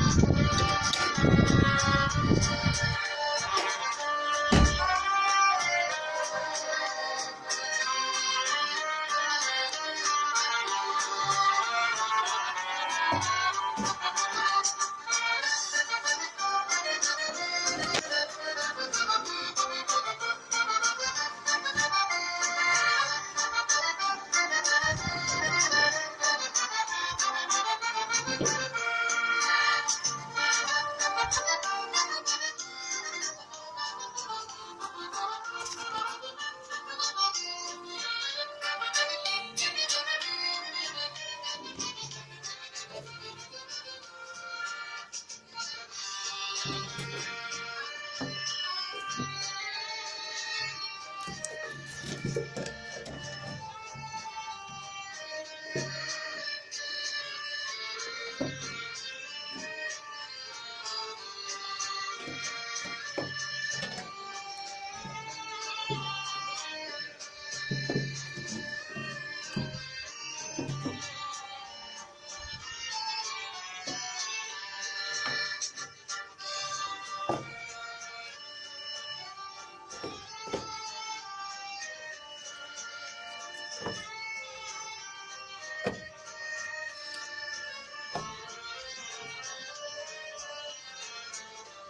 できた。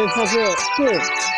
哎，他是是